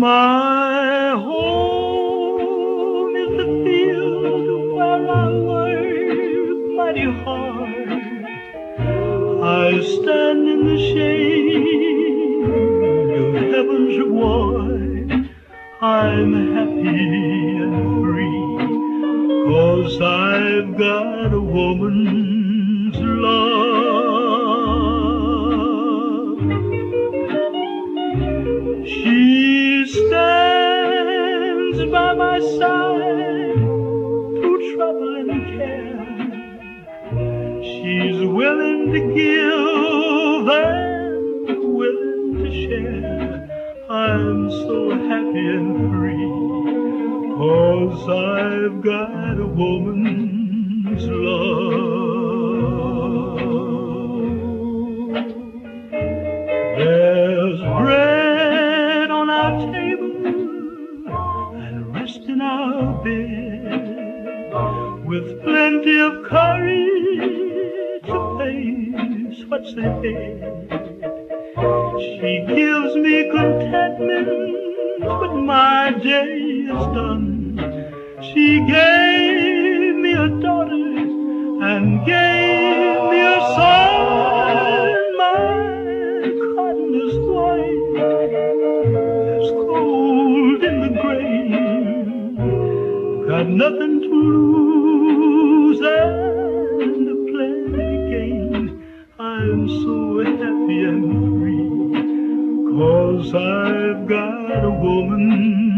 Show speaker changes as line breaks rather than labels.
My home is the field where I work mighty hard. I stand in the shade of heaven's reward. I'm happy and free, cause I've got a woman's love. My side through trouble and care. She's willing to give and willing to share. I'm so happy and free, cause I've got a woman's love. With plenty of courage to face what's ahead. She gives me contentment when my day is done. She gave me a daughter and gave me a son. My cotton is white, there's cold in the grave. Got nothing to lose cause I've got a woman